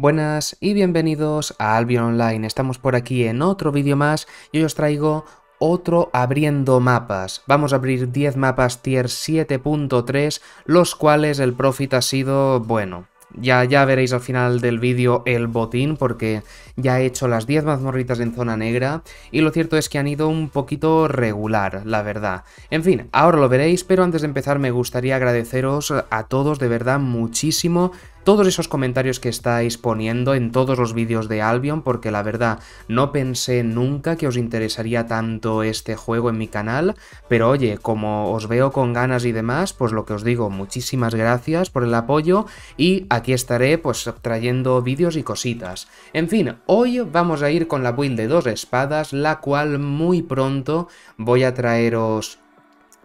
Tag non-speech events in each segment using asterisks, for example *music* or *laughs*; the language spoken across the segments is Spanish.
Buenas y bienvenidos a Albion Online. Estamos por aquí en otro vídeo más y hoy os traigo otro abriendo mapas. Vamos a abrir 10 mapas tier 7.3, los cuales el profit ha sido, bueno, ya, ya veréis al final del vídeo el botín porque ya he hecho las 10 mazmorritas en zona negra y lo cierto es que han ido un poquito regular, la verdad. En fin, ahora lo veréis, pero antes de empezar me gustaría agradeceros a todos de verdad muchísimo todos esos comentarios que estáis poniendo en todos los vídeos de Albion, porque la verdad no pensé nunca que os interesaría tanto este juego en mi canal, pero oye, como os veo con ganas y demás, pues lo que os digo, muchísimas gracias por el apoyo y aquí estaré pues trayendo vídeos y cositas. En fin, hoy vamos a ir con la build de dos espadas, la cual muy pronto voy a traeros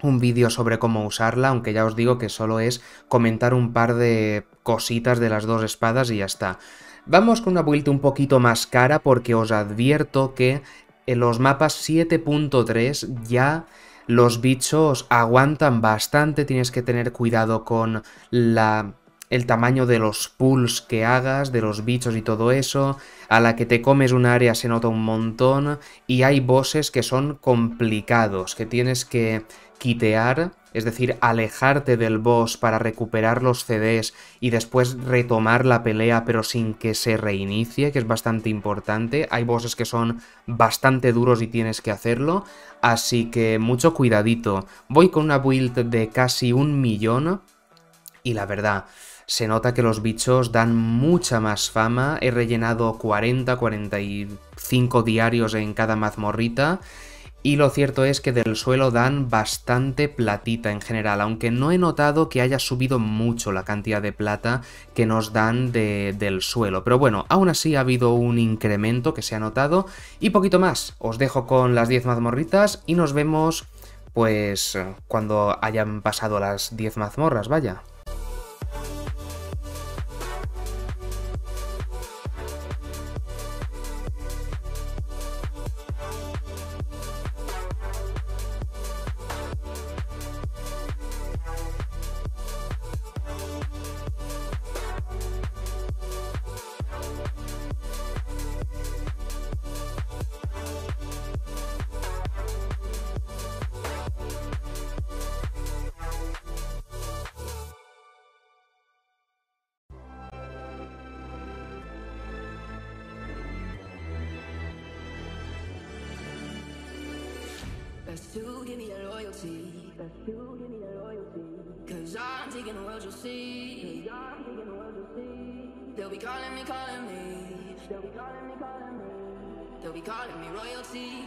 un vídeo sobre cómo usarla, aunque ya os digo que solo es comentar un par de cositas de las dos espadas y ya está. Vamos con una build un poquito más cara porque os advierto que en los mapas 7.3 ya los bichos aguantan bastante, tienes que tener cuidado con la el tamaño de los pools que hagas, de los bichos y todo eso, a la que te comes un área se nota un montón, y hay bosses que son complicados, que tienes que quitear, es decir, alejarte del boss para recuperar los CDs y después retomar la pelea pero sin que se reinicie, que es bastante importante. Hay bosses que son bastante duros y tienes que hacerlo, así que mucho cuidadito. Voy con una build de casi un millón y la verdad... Se nota que los bichos dan mucha más fama, he rellenado 40, 45 diarios en cada mazmorrita y lo cierto es que del suelo dan bastante platita en general, aunque no he notado que haya subido mucho la cantidad de plata que nos dan del suelo. Pero bueno, aún así ha habido un incremento que se ha notado y poquito más. Os dejo con las 10 mazmorritas y nos vemos pues cuando hayan pasado las 10 mazmorras, vaya. To give me your loyalty. Give me your loyalty. Cause I'm taking the world you'll see. Cause I'm taking the world you'll see. They'll be calling me, calling me. They'll be calling me, calling me. They'll be calling me royalty.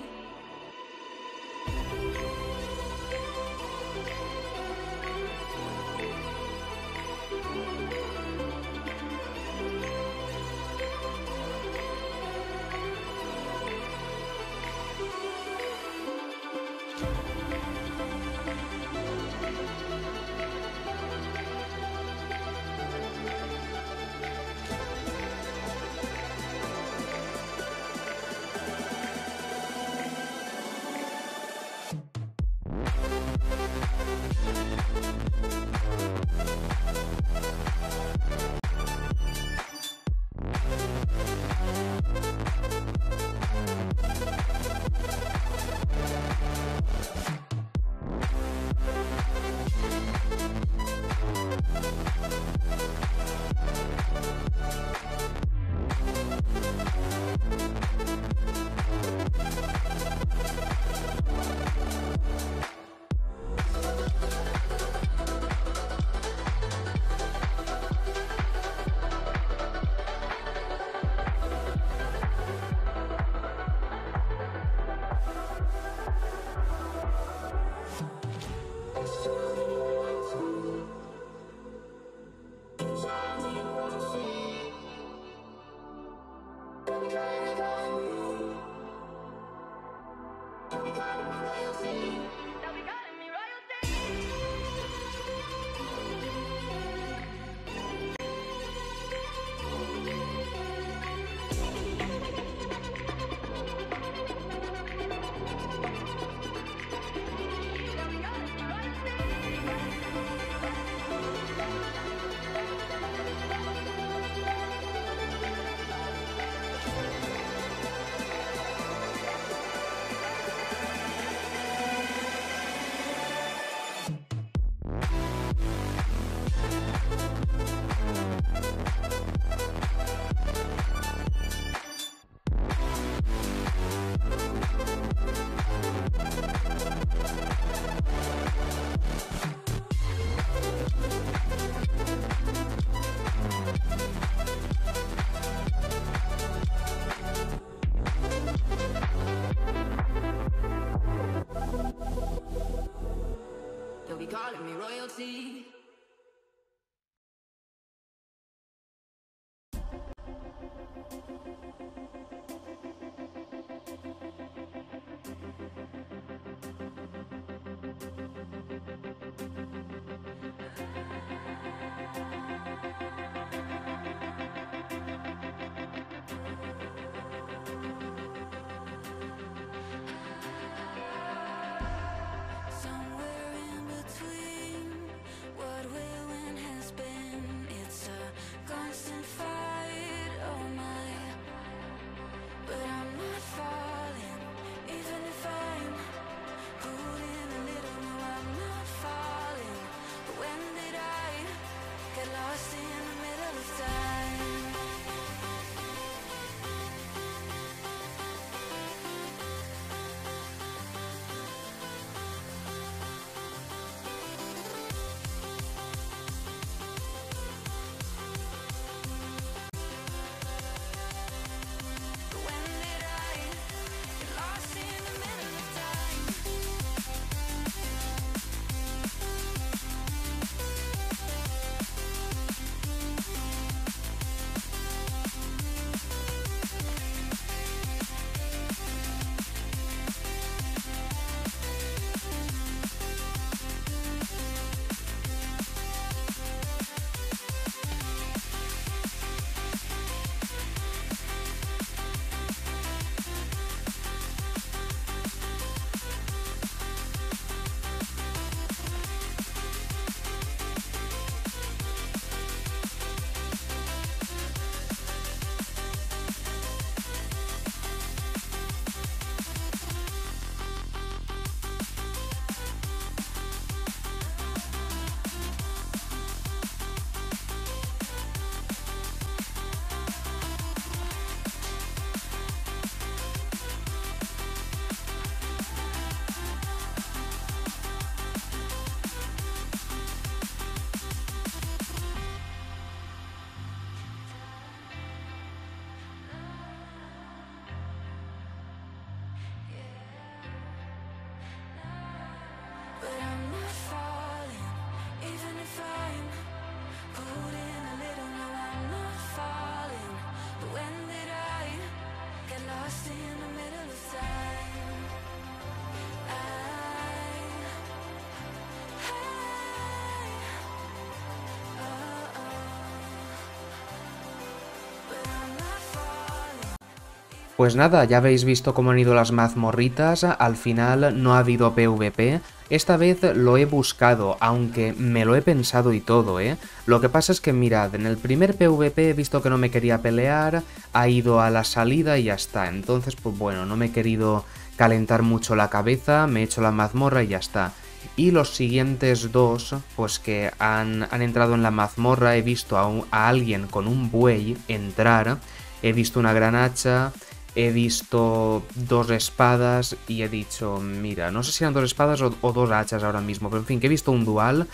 Pues nada, ya habéis visto cómo han ido las mazmorritas, al final no ha habido PvP, esta vez lo he buscado, aunque me lo he pensado y todo, ¿eh? Lo que pasa es que mirad, en el primer PvP he visto que no me quería pelear, ha ido a la salida y ya está, entonces pues bueno, no me he querido calentar mucho la cabeza, me he hecho la mazmorra y ya está. Y los siguientes dos, pues que han, han entrado en la mazmorra, he visto a, a alguien con un buey entrar, he visto una gran hacha, he visto dos espadas y he dicho, mira, no sé si eran dos espadas o, dos hachas ahora mismo, pero en fin, que he visto un dual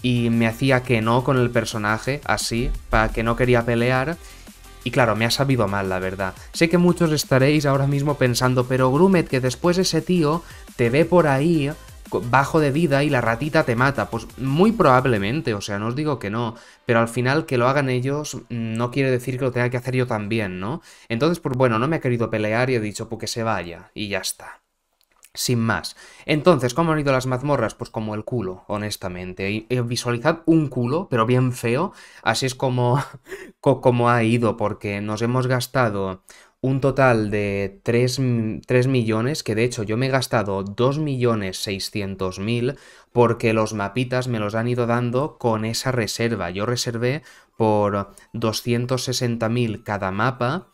y me hacía que no con el personaje, así, para que no quería pelear. Y claro, me ha sabido mal, la verdad. Sé que muchos estaréis ahora mismo pensando, pero Grumet, que después ese tío te ve por ahí bajo de vida y la ratita te mata. Pues muy probablemente, o sea, no os digo que no, pero al final que lo hagan ellos no quiere decir que lo tenga que hacer yo también, ¿no? Entonces, pues bueno, no me ha querido pelear y he dicho, pues que se vaya, y ya está. Sin más. Entonces, ¿cómo han ido las mazmorras? Pues como el culo, honestamente. Visualizad un culo, pero bien feo. Así es como, *laughs* como ha ido, porque nos hemos gastado un total de 3, millones, que de hecho yo me he gastado 2 millones 600 mil porque los mapitas me los han ido dando con esa reserva. Yo reservé por 260 mil cada mapa,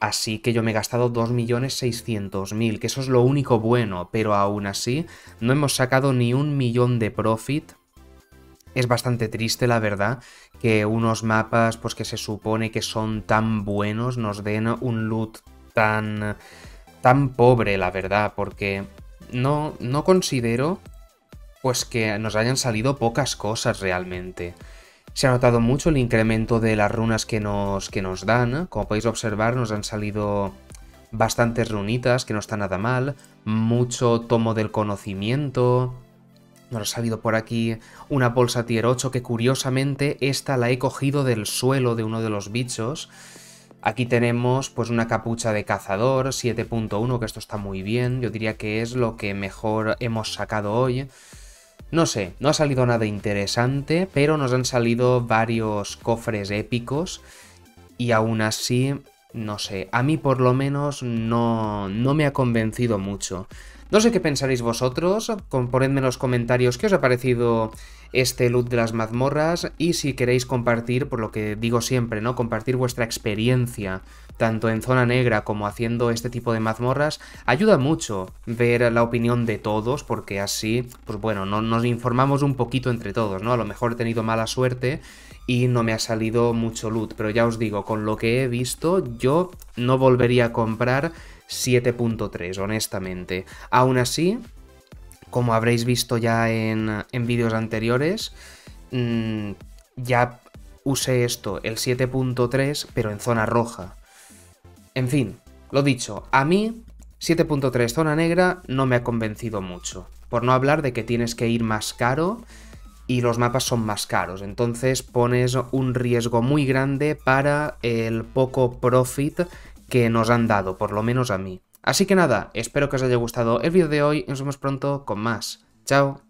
así que yo me he gastado 2 millones 600 mil, que eso es lo único bueno, pero aún así no hemos sacado ni un millón de profit es bastante triste, la verdad, que unos mapas pues que se supone que son tan buenos nos den un loot tan tan pobre, la verdad, porque no no considero pues que nos hayan salido pocas cosas realmente. Se ha notado mucho el incremento de las runas que nos, que nos dan. Como podéis observar, nos han salido bastantes runitas, que no está nada mal. Mucho tomo del conocimiento. Nos ha salido por aquí una bolsa tier 8 que curiosamente esta la he cogido del suelo de uno de los bichos. Aquí tenemos pues una capucha de cazador 7.1 que esto está muy bien. Yo diría que es lo que mejor hemos sacado hoy. No sé, no ha salido nada interesante, pero nos han salido varios cofres épicos y aún así, no sé, a mí por lo menos no, no me ha convencido mucho. No sé qué pensaréis vosotros, ponedme en los comentarios qué os ha parecido este loot de las mazmorras y si queréis compartir, por lo que digo siempre, ¿no? Compartir vuestra experiencia, tanto en zona negra como haciendo este tipo de mazmorras, ayuda mucho ver la opinión de todos, porque así, pues bueno, no, nos informamos un poquito entre todos, ¿no? A lo mejor he tenido mala suerte y no me ha salido mucho loot, pero ya os digo, con lo que he visto, yo no volvería a comprar 7.3, honestamente. Aún así, como habréis visto ya en, vídeos anteriores, mm, ya usé esto, el 7.3, pero en zona roja. En fin, lo dicho, a mí 7.3 zona negra no me ha convencido mucho. Por no hablar de que tienes que ir más caro y los mapas son más caros. Entonces pones un riesgo muy grande para el poco profit que nos han dado, por lo menos a mí. Así que nada, espero que os haya gustado el vídeo de hoy y nos vemos pronto con más. Chao.